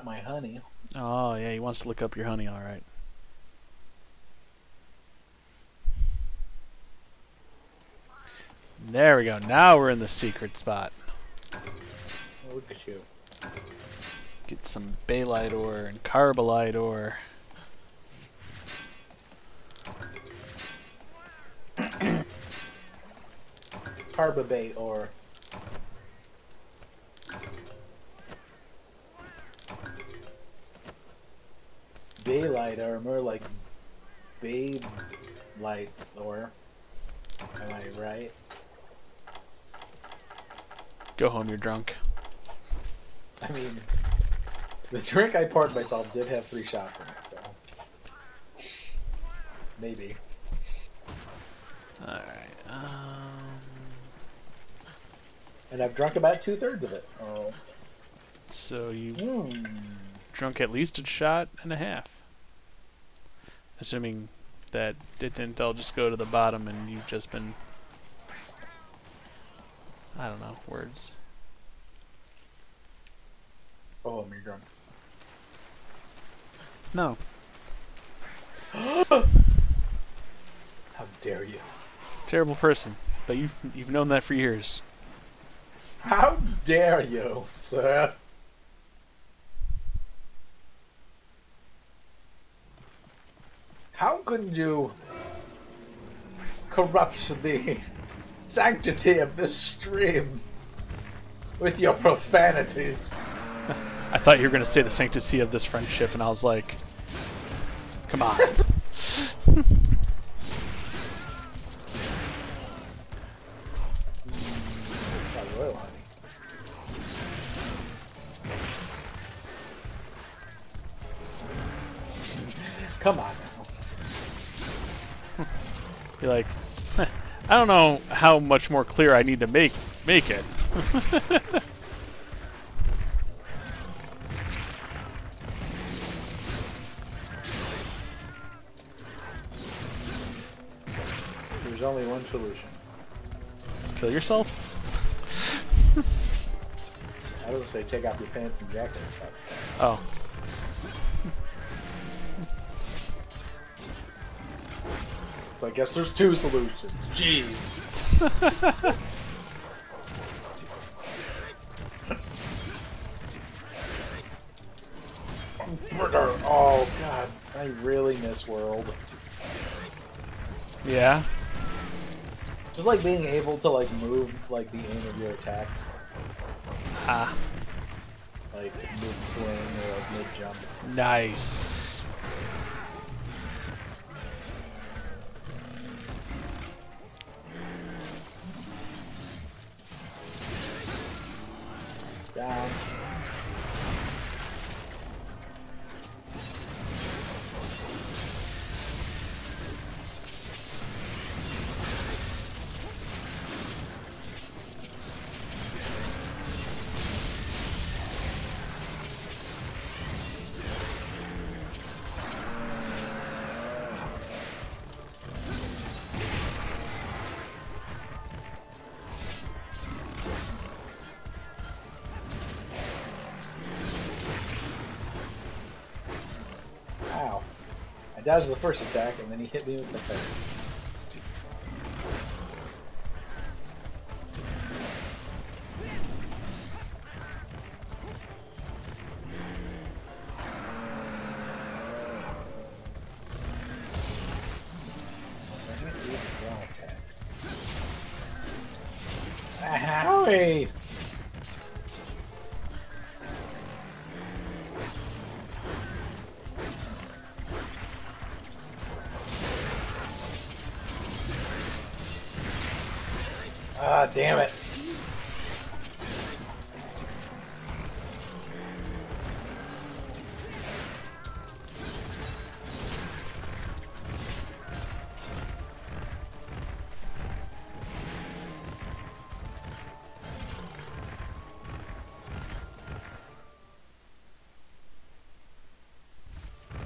not my honey. Oh yeah, he wants to look up your honey. All right. There we go. Now we're in the secret spot. Oh, look at you. Get some baylite ore and carbalite ore. Carbabate or Baylight or more like Babe Light or am I right? Go home, you're drunk. I mean the drink I poured myself did have three shots in it, so maybe. Alright. Um, And I've drunk about two thirds of it. Oh. so you Mm. drunk at least a shot and a half. Assuming that it didn't all just go to the bottom and you've just been. I don't know, words. Oh, I'm drunk. No. How dare you? Terrible person. But you've, you've known that for years. How dare you, sir? How could you corrupt the sanctity of this stream with your profanities? I thought you were going to say the sanctity of this friendship, and I was like, come on. Got royal honey. Come on. You're like, "Huh, I don't know how much more clear I need to make make it. There's only one solution. Kill yourself? I would say take off your pants and jacket. Oh. So I guess there's two solutions. Jeez. Murder. Oh god, I really miss World. Yeah. Just like being able to like move like the aim of your attacks, Ah, like mid swing or like mid jump. nice. I dodged the first attack and then he hit me with the third. Also, Ah, damn it.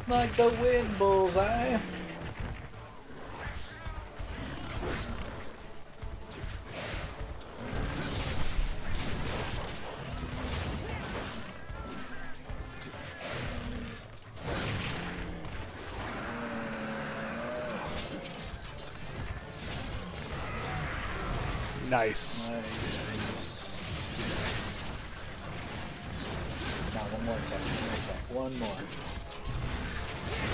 Like the wind bullseye. Nice. Nice. Now one more attack. One more attack. One more.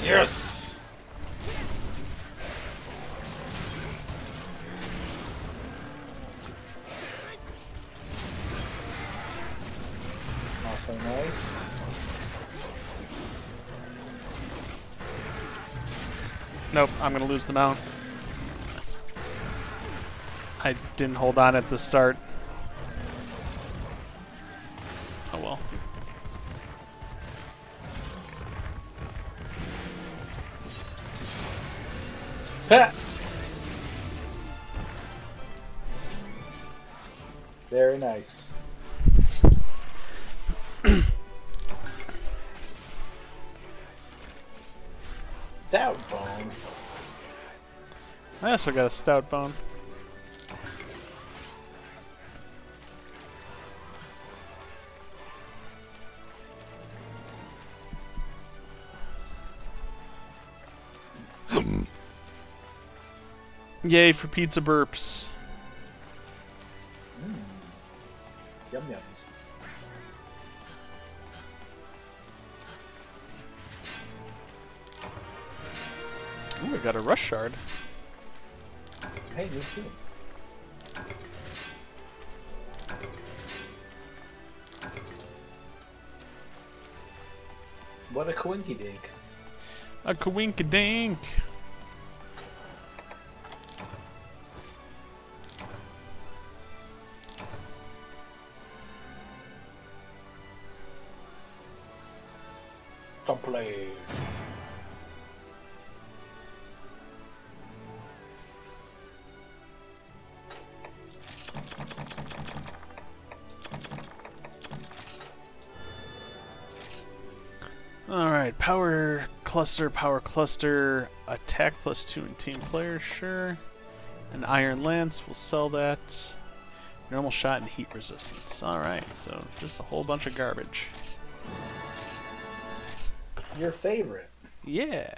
Yes. Also nice. Nope, I'm gonna lose the mount. I didn't hold on at the start. Oh well. Ha! Very nice. That bone. I also got a stout bone. Yay for pizza burps. Mm. Yum yums. Ooh, I got a rush shard. Hey, me too. What a coinky dink. A kawink-a-dink. Don't play. Alright, power cluster, power cluster, attack plus two in team player, sure. An iron lance, we'll sell that. Normal shot and heat resistance. Alright, so just a whole bunch of garbage. Your favorite. Yeah.